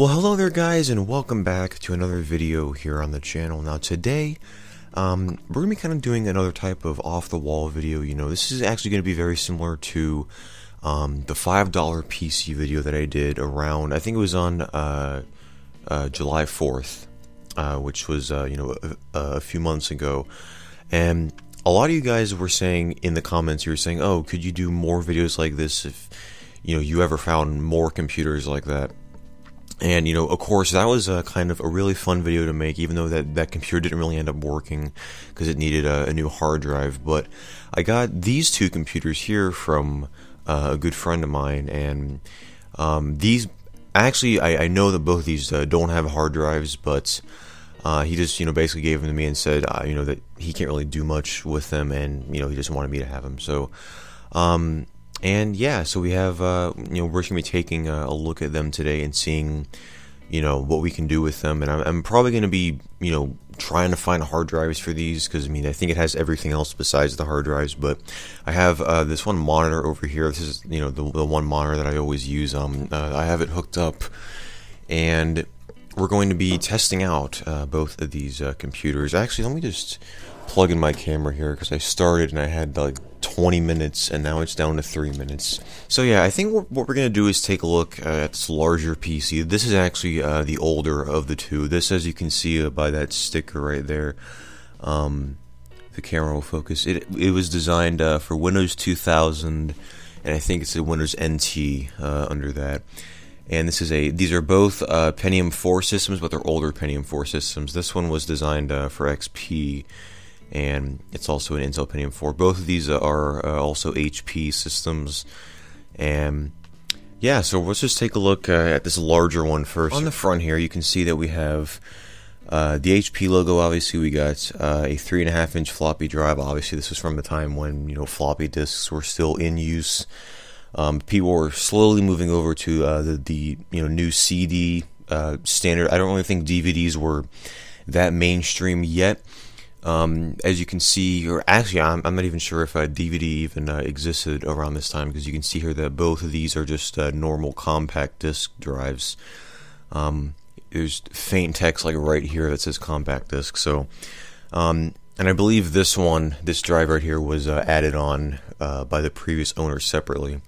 Well, hello there guys and welcome back to another video here on the channel. Now today, um, we're going to be kind of doing another type of off-the-wall video. You know, this is actually going to be very similar to um, the $5 PC video that I did around, I think it was on uh, uh, July 4th, uh, which was, uh, you know, a, a few months ago. And a lot of you guys were saying in the comments, you were saying, oh, could you do more videos like this if, you know, you ever found more computers like that? And, you know, of course, that was a kind of a really fun video to make, even though that, that computer didn't really end up working because it needed a, a, new hard drive. But I got these two computers here from uh, a good friend of mine, and um, these actually, I, I, know that both of these uh, don't have hard drives, but uh, he just, you know, basically gave them to me and said, uh, you know, that he can't really do much with them, and, you know, he just wanted me to have them. So, um, and yeah, so we have, uh, you know, we're to be taking a, a, look at them today and seeing, you know, what we can do with them. And I'm, I'm probably going to be, you know, trying to find hard drives for these because, I mean, I think it has everything else besides the hard drives. But I have uh, this one monitor over here. This is, you know, the, the one monitor that I always use. Um, uh, I have it hooked up and we're going to be testing out uh, both of these uh, computers. Actually, let me just plug in my camera here because I started and I had like 20 minutes and now it's down to 3 minutes. So yeah, I think what we're going to do is take a look at this larger PC. This is actually uh, the older of the two. This, as you can see uh, by that sticker right there, um, the camera will focus. It, it was designed uh, for Windows 2000 and I think it's a Windows NT uh, under that. And this is a these are both uh, Pentium 4 systems, but they're older Pentium 4 systems. This one was designed uh, for XP and it's also an Intel Pentium 4. Both of these are uh, also HP systems, and yeah, so let's just take a look uh, at this larger one first. On the front here, you can see that we have uh, the HP logo. Obviously, we got uh, a three and a half inch floppy drive. Obviously, this was from the time when you know floppy disks were still in use. Um, people were slowly moving over to uh, the the you know new CD uh, standard. I don't really think DVDs were that mainstream yet. Um, as you can see, or actually, I'm, I'm not even sure if a DVD even uh, existed around this time because you can see here that both of these are just uh, normal compact disc drives. Um, there's faint text like right here that says compact disc. So, um, and I believe this one, this drive right here, was uh, added on uh, by the previous owner separately.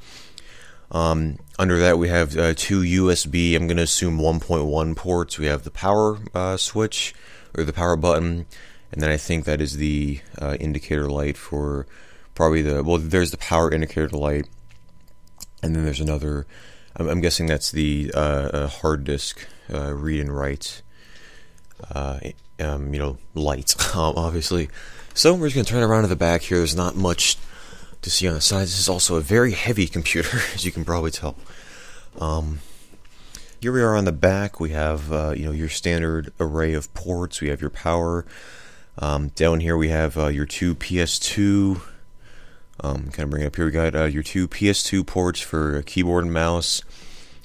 Um, under that, we have uh, two USB. I'm going to assume 1.1 ports. We have the power uh, switch or the power button and then I think that is the uh, indicator light for probably the well. There's the power indicator light, and then there's another. I'm, I'm guessing that's the uh, hard disk uh, read and write. Uh, um, you know, light, obviously. So we're just gonna turn around to the back here. There's not much to see on the side. This is also a very heavy computer, as you can probably tell. Um, here we are on the back. We have uh, you know your standard array of ports. We have your power. Um, down here we have uh, your two PS2. Um, kind of bring it up here. We got uh, your two PS2 ports for keyboard and mouse.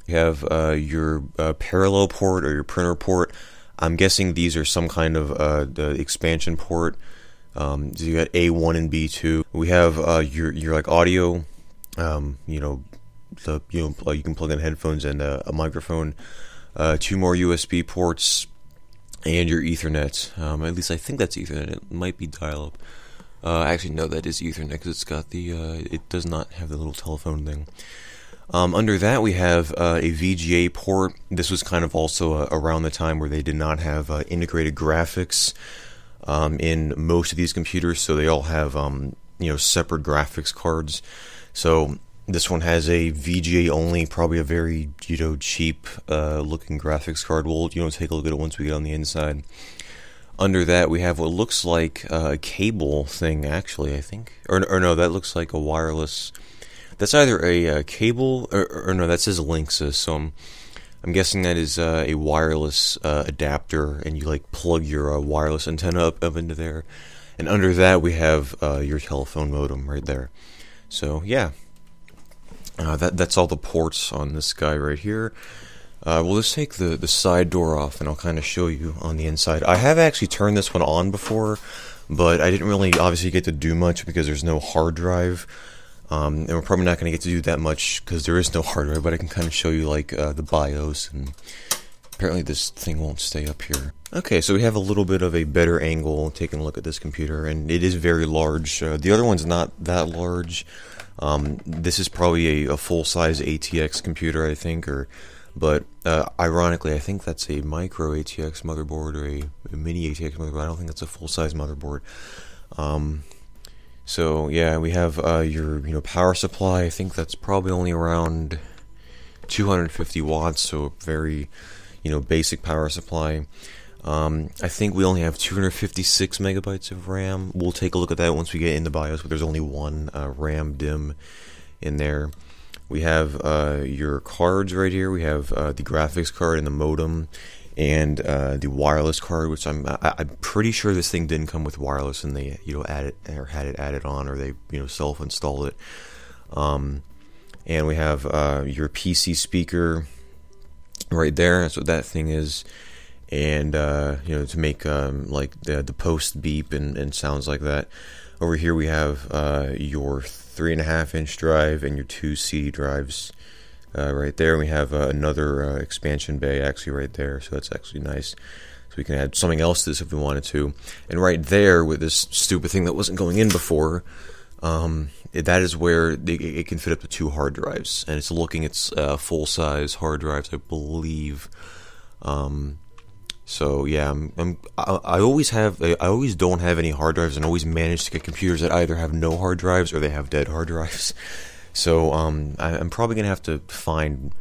You have uh, your uh, parallel port or your printer port. I'm guessing these are some kind of uh, expansion port. Um, so you got A1 and B2. We have uh, your your like audio. Um, you know, the you know you can plug in headphones and a microphone. two more USB ports and your Ethernet. Um, at least I think that's Ethernet. It might be dial-up. Uh, actually, no, that is Ethernet because it's got the. Uh, it does not have the little telephone thing. Um, under that, we have uh, a VGA port. This was kind of also uh, around the time where they did not have uh, integrated graphics um, in most of these computers, so they all have um, you know separate graphics cards. So this one has a VGA only, probably a very you know cheap uh, looking graphics card. We'll you know take a look at it once we get on the inside. Under that, we have what looks like a cable thing. Actually, I think, or or no, that looks like a wireless. That's either a, a cable or, or, no, that says Linksys. So I'm, I'm guessing that is uh, a wireless uh, adapter, and you like plug your uh, wireless antenna up, up into there. And under that, we have uh, your telephone modem right there. So yeah, uh, that that's all the ports on this guy right here. Uh, we'll just take the, the side door off and I'll kind of show you on the inside. I have actually turned this one on before, but I didn't really obviously get to do much because there's no hard drive. Um, and we're probably not going to get to do that much because there is no hard drive, but I can kind of show you like uh, the BIOS and Apparently this thing won't stay up here. Okay, so we have a little bit of a better angle taking a look at this computer, and it is very large. Uh, the other one's not that large. Um, this is probably a, a full-size ATX computer, I think, or but uh, ironically, I think that's a micro ATX motherboard or a, a mini ATX motherboard. I don't think that's a full-size motherboard. Um, so yeah, we have uh, your you know power supply. I think that's probably only around 250 watts, so a very you know basic power supply. Um, I think we only have 256 megabytes of RAM. We'll take a look at that once we get in the BIOS, but there's only one uh, RAM DIMM in there. We have uh, your cards right here. We have uh, the graphics card and the modem, and uh, the wireless card, which I'm I, am i am pretty sure this thing didn't come with wireless, and they you know added or had it added on, or they you know self installed it. Um, and we have uh, your PC speaker right there. That's what that thing is. And uh, you know to make um, like the the post beep and, and sounds like that. Over here we have uh, your three and a half inch drive and your two CD drives uh, right there. We have uh, another uh, expansion bay actually right there, so that's actually nice. So we can add something else to this if we wanted to. And right there with this stupid thing that wasn't going in before, um, that is where it can fit up to two hard drives, and it's looking it's uh, full size hard drives, I believe. Um, so yeah, I'm, I'm, i always have I always don't have any hard drives, and always manage to get computers that either have no hard drives or they have dead hard drives. So um, I, I'm probably gonna have to find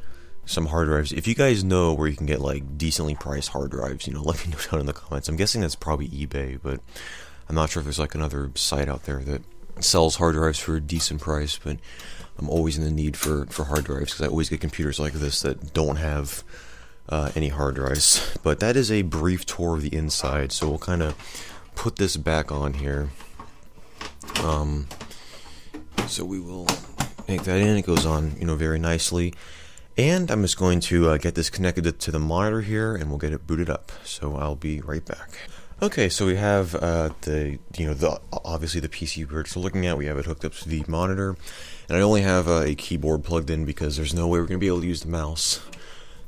some hard drives. If you guys know where you can get like decently priced hard drives, you know, let me know down in the comments. I'm guessing that's probably eBay, but I'm not sure if there's like another site out there that sells hard drives for a decent price, but I'm always in the need for, for hard drives because I always get computers like this that don't have uh, any hard drives. But that is a brief tour of the inside, so we'll kind of put this back on here. Um, so we will make that in. It goes on, you know, very nicely. And I'm just going to uh, get this connected to the monitor here, and we'll get it booted up. So I'll be right back. Okay, so we have uh, the you know the obviously the PC we're looking at. We have it hooked up to the monitor, and I only have uh, a keyboard plugged in because there's no way we're going to be able to use the mouse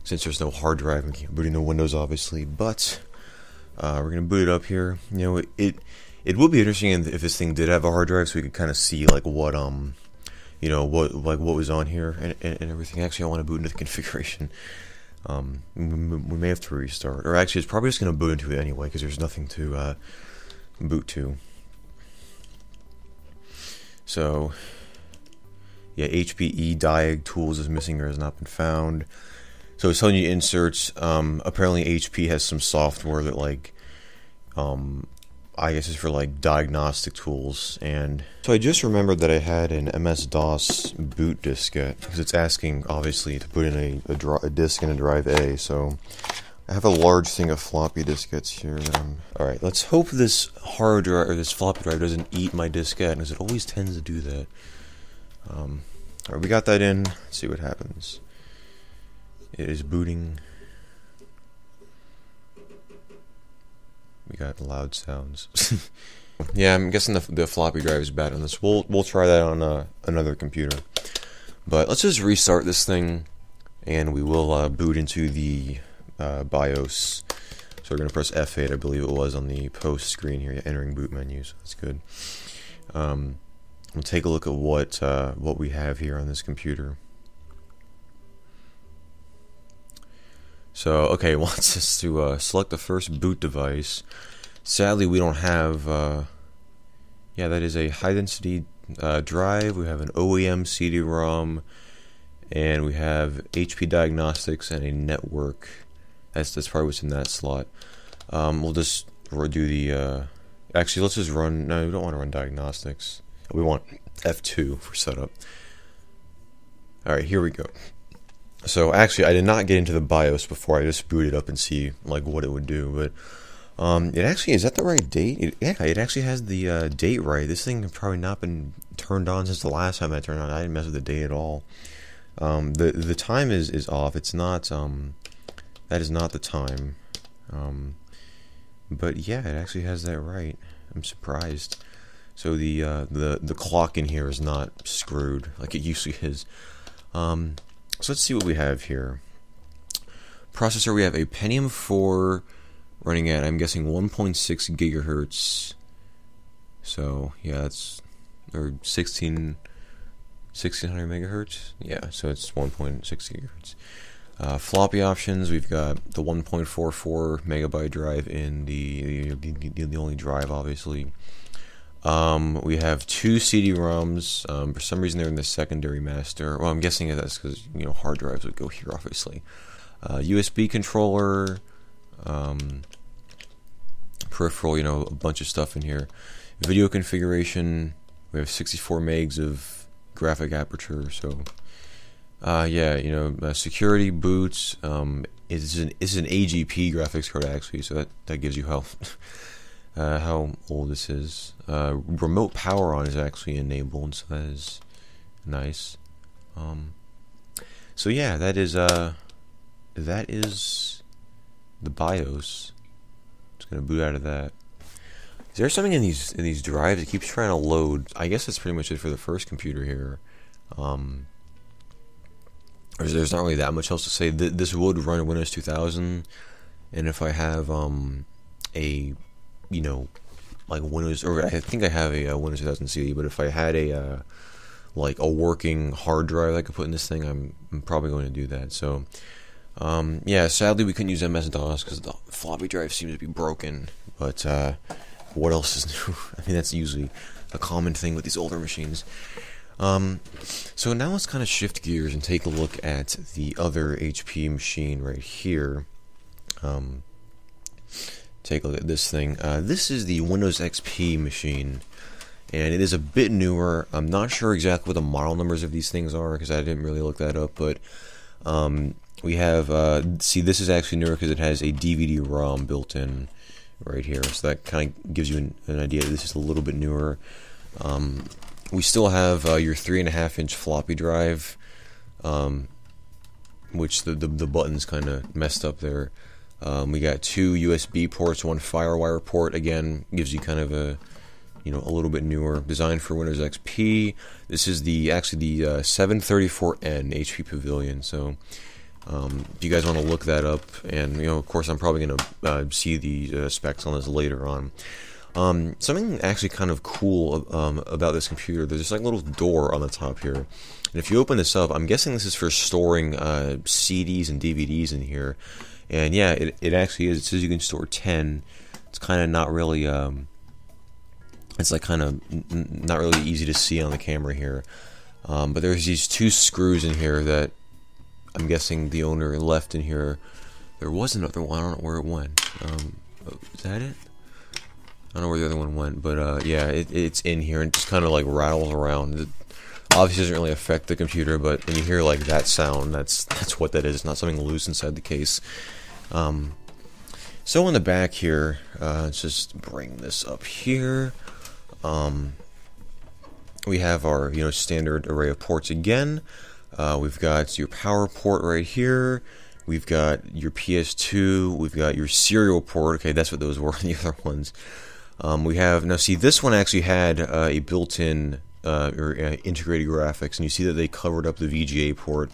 since there's no hard drive and keep booting the Windows obviously. But uh, we're going to boot it up here. You know it, it would be interesting if this thing did have a hard drive, so we could kind of see like what um you know what like what was on here and, and, and everything. Actually, I want to boot into the configuration. Um, we, we, may have to restart, or actually, it's probably just going to boot into it anyway because there's nothing to uh, boot to. So, yeah, HPE Diag tools is missing or has not been found. So it's telling you inserts. Um, apparently, HP has some software that like um, I guess is for like diagnostic tools. And so I just remembered that I had an MS DOS boot diskette because it's asking obviously to put in a, a, a disk in a drive A. So I have a large thing of floppy diskettes here. All right, let's hope this hard drive or this floppy drive doesn't eat my diskette because it always tends to do that. Um, all right, we got that in. Let's see what happens. It is booting. We got loud sounds. yeah, I'm guessing the, the floppy drive is bad on this. We'll we'll try that on uh, another computer. But let's just restart this thing, and we will uh, boot into the uh, BIOS. So we're gonna press F8, I believe it was on the post screen here, entering boot menu. So that's good. Um, we'll take a look at what uh, what we have here on this computer. So, okay, it wants us to uh, select the first boot device. Sadly, we don't have, uh, yeah, that is a high density uh, drive. We have an OEM CD-ROM, and we have HP Diagnostics and a network. That's, that's probably what's in that slot. Um, we'll just do the, uh, actually, let's just run, no, we don't want to run diagnostics. We want F2 for setup. Alright, here we go. So actually, I did not get into the BIOS before. I just booted up and see like what it would do. But um, it actually is that the right date? It, yeah, it actually has the uh, date right. This thing has probably not been turned on since the last time I turned on. I didn't mess with the date at all. Um, the the time is is off. It's not. Um, that is not the time. Um, but yeah, it actually has that right. I'm surprised. So the uh, the the clock in here is not screwed like it usually is. Um, so let's see what we have here. processor, we have a Pentium 4 running at, I'm guessing, 1.6 gigahertz. So, yeah, it's, or 16, 1600 megahertz? Yeah, so it's 1.6 gigahertz. Uh, floppy options, we've got the 1.44 megabyte drive in the, the, the, the only drive, obviously. Um, we have two CD-ROMs. Um, for some reason, they're in the secondary master. Well, I'm guessing that's because you know hard drives would go here, obviously. Uh, USB controller, um, peripheral, you know, a bunch of stuff in here. Video configuration. We have 64 megs of graphic aperture. So, uh, yeah, you know, uh, security boots. Um, is an is an AGP graphics card actually, so that that gives you health. uh, how old this is. Uh, remote power on is actually enabled, so that is nice. Um, so yeah, that is uh, that is the BIOS. Just gonna boot out of that. Is there something in these in these drives that keeps trying to load? I guess that's pretty much it for the first computer here. Um, there's not really that much else to say. This would run Windows 2000, and if I have um, a you know, like Windows, or I think I have a, a Windows 2000 CD, but if I had a uh, like a working hard drive I could put in this thing, I'm, I'm probably going to do that. So, um, yeah, sadly we couldn't use MS DOS because the floppy drive seems to be broken. But uh, what else is new? I mean, that's usually a common thing with these older machines. Um, so now let's kind of shift gears and take a look at the other HP machine right here. Um, take a look at this thing. Uh, this is the Windows XP machine, and it is a bit newer. I'm not sure exactly what the model numbers of these things are because I didn't really look that up, but um, we have, uh, see, this is actually newer because it has a DVD-ROM built in right here, so that kind of gives you an, an, idea this is a little bit newer. Um, we still have uh, your 3.5 inch floppy drive, um, which the, the, the buttons kind of messed up there. Um, we got two USB ports, one FireWire port. Again, gives you kind of a you know a little bit newer, design for Windows XP. This is the actually the uh, 734N HP Pavilion. So um, if you guys want to look that up, and you know, of course, I'm probably going to uh, see the uh, specs on this later on. Um, something actually kind of cool um, about this computer, there's this like little door on the top here. And if you open this up, I'm guessing this is for storing uh, CDs and DVDs in here. And yeah, it, it actually is. It says you can store 10. It's kind of not really, um, it's like kind of not really easy to see on the camera here. Um, but there's these two screws in here that I'm guessing the owner left in here. There was another one. I don't know where it went. Um, oh, is that it? I don't know where the other one went, but uh, yeah, it, it's in here and just kind of like rattles around. It obviously doesn't really affect the computer, but when you hear like that sound, that's that's what that is. It's not something loose inside the case. Um, so in the back here, uh, let's just bring this up here. Um, we have our you know standard array of ports again. Uh, we've got your power port right here. We've got your PS2. We've got your serial port. Okay, that's what those were. on The other ones. Um, we have now. See, this one actually had uh, a built-in uh, or uh, integrated graphics, and you see that they covered up the VGA port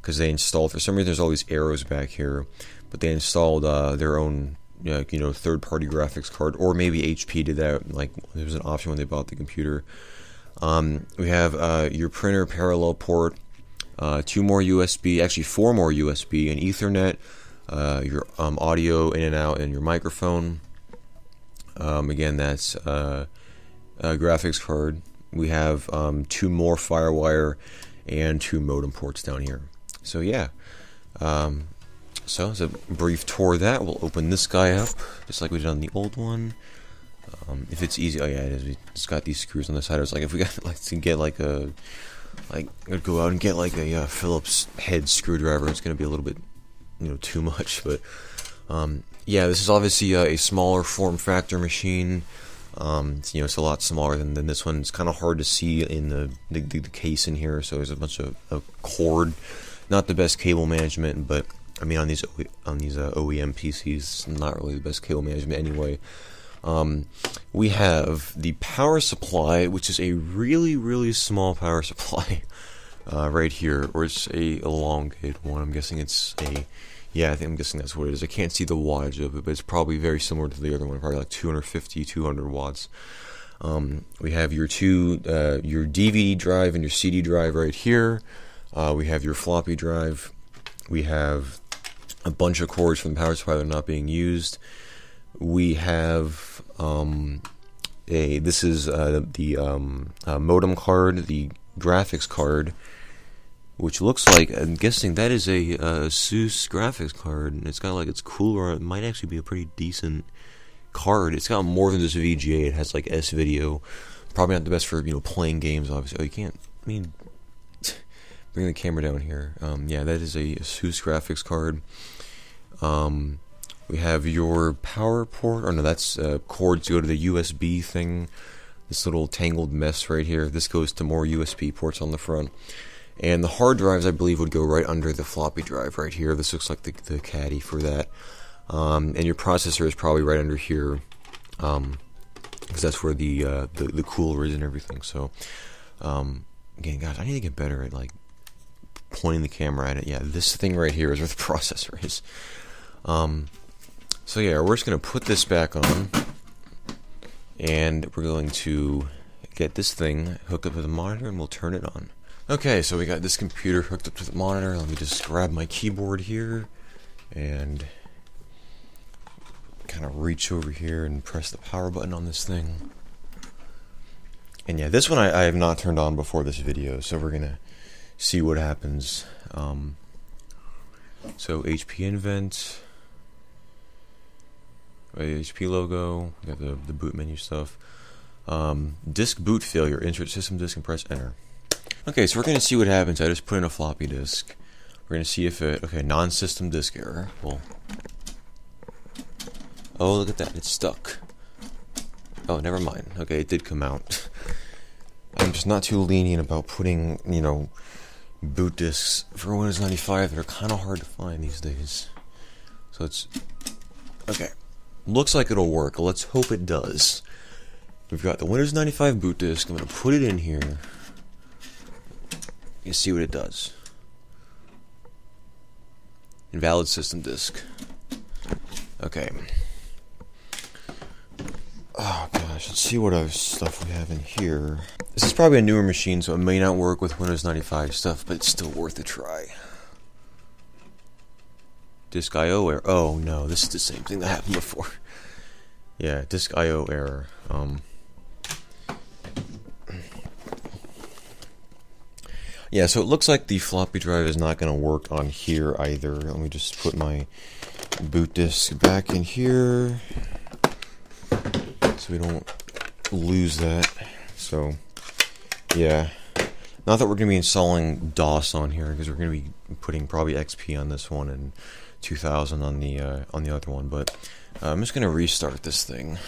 because they installed. For some reason, there's all these arrows back here but they installed uh, their own you know, third party graphics card, or maybe HP did that. Like there was an option when they bought the computer. Um, we have uh, your printer parallel port, uh, two more USB, actually four more USB, and Ethernet, uh, your um, audio in and out, and your microphone. Um, again, that's uh, a graphics card. We have um, two more FireWire and two modem ports down here. So yeah, um, so, as a brief tour of that, we'll open this guy up, just like we did on the old one. Um, if it's easy, oh yeah, it is. It's got these screws on the side. I was like, if we got like to get like a, like, go out and get like a uh, Phillips head screwdriver. It's gonna be a little bit, you know, too much. But, um, yeah, this is obviously a, a smaller form factor machine. Um, you know, it's a lot smaller than, than this one. It's kind of hard to see in the, the, the case in here. So there's a bunch of, of cord. Not the best cable management, but I mean, on these on these uh, OEM PCs, not really the best cable management anyway. Um, we have the power supply, which is a really really small power supply uh, right here, or it's a elongated one. I'm guessing it's a Yeah, I think I'm guessing that's what it is. I can't see the wattage of it, but it's probably very similar to the other one, probably like 250, 200 watts. Um, we have your two, uh, your DVD drive and your CD drive right here. Uh, we have your floppy drive. We have a bunch of cords from the power supply that are not being used. We have um, a. This is uh, the um, uh, modem card, the graphics card, which looks like I'm guessing that is a uh, ASUS graphics card, and it's got like it's cooler. It might actually be a pretty decent card. It's got more than just VGA. It has like S video. Probably not the best for you know playing games. Obviously, oh, you can't. I mean, bring the camera down here. Um, yeah, that is a ASUS graphics card. Um, we have your power port. Oh no, that's uh, cords go to the USB thing. This little tangled mess right here. This goes to more USB ports on the front. And the hard drives, I believe, would go right under the floppy drive right here. This looks like the, the caddy for that. Um, and your processor is probably right under here, because um, that's where the, uh, the, the cooler is and everything. So, um, again, guys, I need to get better at like pointing the camera at it. Yeah, this thing right here is where the processor is. Um, so yeah, we're just gonna put this back on, and we're going to get this thing hooked up to the monitor, and we'll turn it on. Okay, so we got this computer hooked up to the monitor. Let me just grab my keyboard here, and kind of reach over here and press the power button on this thing. And yeah, this one I, I have not turned on before this video, so we're gonna see what happens. Um, so HP Invent, HP logo, we got the, the boot menu stuff. Um, disk boot failure, insert system disk and press enter. Okay, so we're going to see what happens. I just put in a floppy disk. We're going to see if it, okay, non-system disk error. Well, oh, look at that, it's stuck. Oh, never mind. Okay, it did come out. I'm just not too lenient about putting, you know, boot disks for Windows 95 that are kind of hard to find these days. So it's okay. Looks like it'll work. Let's hope it does. We've got the Windows 95 boot disk. I'm going to put it in here. You see what it does. Invalid system disk. Okay. Oh gosh, let's see what other stuff we have in here. This is probably a newer machine, so it may not work with Windows 95 stuff, but it's still worth a try. Disk I.O. error. Oh no, this is the same thing that happened before. yeah, disk I.O. error. Um. Yeah, so it looks like the floppy drive is not going to work on here either. Let me just put my boot disk back in here so we don't lose that. So, yeah. Not that we're going to be installing DOS on here because we're going to be putting probably XP on this one and 2000 on the uh, on the other one. But uh, I'm just going to restart this thing.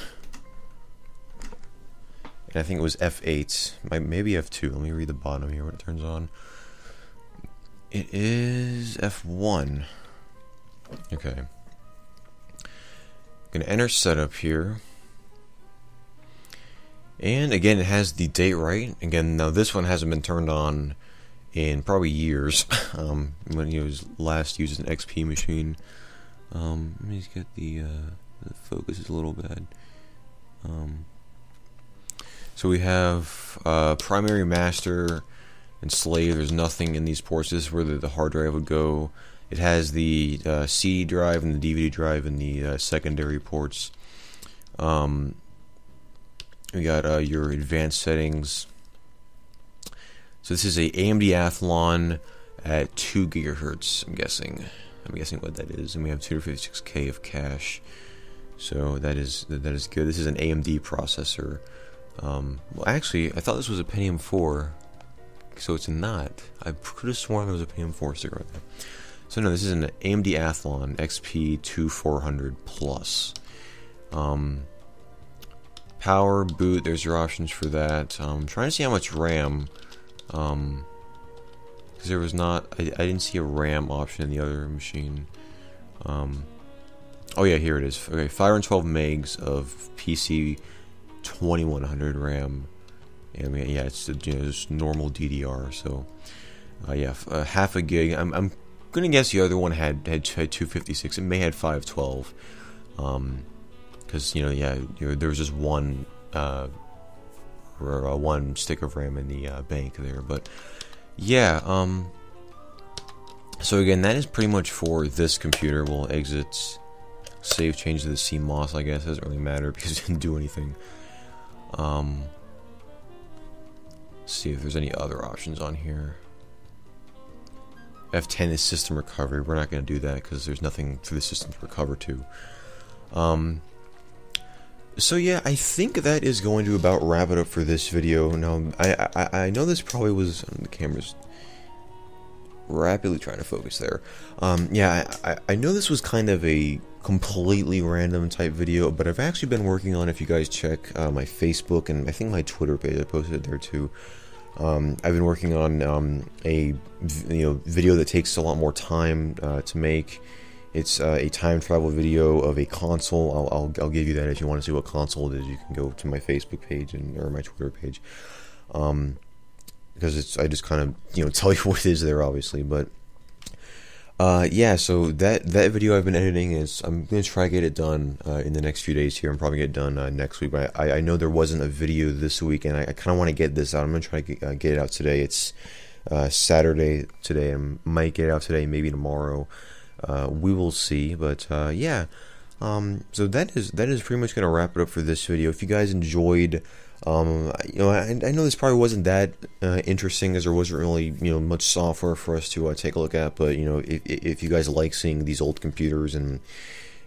And I think it was F8, maybe F2. Let me read the bottom here when it turns on. It is F1. Okay. I'm going to enter setup here. And again, it has the date right. Again, now this one hasn't been turned on in probably years. um, when he was last used an XP machine. Um, let me get the, uh, the focus is a little bad. Um, so we have uh, primary master and slave. There's nothing in these ports. This is where the, the hard drive would go. It has the uh, CD drive and the DVD drive and the uh, secondary ports. Um, we got uh, your advanced settings. So this is a AMD Athlon at 2 gigahertz, I'm guessing. I'm guessing what that is. And we have 256k of cache. So that is that is good. This is an AMD processor. Um, well, actually, I thought this was a Pentium 4, so it's not. I could have sworn there was a Pentium 4 sticker right there. So no, this is an AMD Athlon XP 2400 Plus. Um, power, boot, there's your options for that. Um, I'm trying to see how much RAM. Um, because there was not, I, I didn't see a RAM option in the other machine. Um, oh yeah, here it is. Okay, 512 megs of PC 2100 RAM. I mean, yeah, it's you know, just normal DDR. So, uh, yeah, uh, half a gig. I'm, I'm gonna guess the other one had had, had 256. It may had 512. Um, because you know, yeah, you know, there was just one uh, uh, one stick of RAM in the uh, bank there, but yeah. Um, so again, that is pretty much for this computer. We'll exit, save, change to the CMOS. I guess it doesn't really matter because it didn't do anything. Um, see if there's any other options on here. F10 is system recovery. We're not going to do that because there's nothing for the system to recover to. Um, so yeah, I think that is going to about wrap it up for this video. Now, I I, I know this probably was the camera's rapidly trying to focus there. Um, yeah, I, I know this was kind of a completely random type video, but I've actually been working on. If you guys check uh, my Facebook and I think my Twitter page, I posted there too. Um, I've been working on um, a you know video that takes a lot more time uh, to make. It's uh, a time travel video of a console. I'll, I'll, I'll, give you that if you want to see what console it is. You can go to my Facebook page and or my Twitter page, um, because it's I just kind of you know tell you what it is there, obviously. But uh, yeah, so that that video I've been editing is I'm gonna try to get it done uh, in the next few days here. I'm probably get it done uh, next week. But I, I know there wasn't a video this week, and I, I kind of want to get this out. I'm gonna try to get, uh, get it out today. It's uh, Saturday today. I might get it out today, maybe tomorrow. Uh, we will see. But yeah, um, so that is that is pretty much gonna wrap it up for this video. If you guys enjoyed um, you know, I, I, know this probably wasn't that uh, interesting as there wasn't really you know much software for us to uh, take a look at. But you know, if, if you guys like seeing these old computers and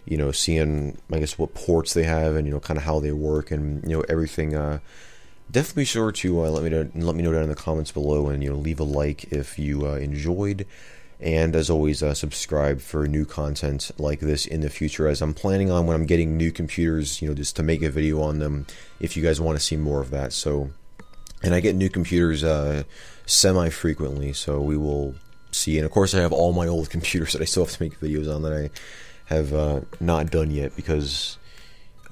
you know seeing I guess what ports they have and you know kind of how they work and you know everything, uh, definitely be sure to uh, let me know let me know down in the comments below and you know leave a like if you uh, enjoyed. And as always, uh, subscribe for new content like this in the future. As I'm planning on when I'm getting new computers, you know, just to make a video on them. If you guys want to see more of that, so and I get new computers uh, semi frequently, so we will see. And of course, I have all my old computers that I still have to make videos on that I have uh, not done yet because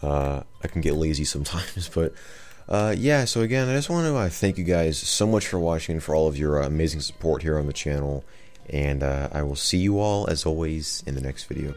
uh, I can get lazy sometimes. But uh, yeah, so again, I just want to uh, thank you guys so much for watching and for all of your uh, amazing support here on the channel. And uh, I will see you all, as always, in the next video.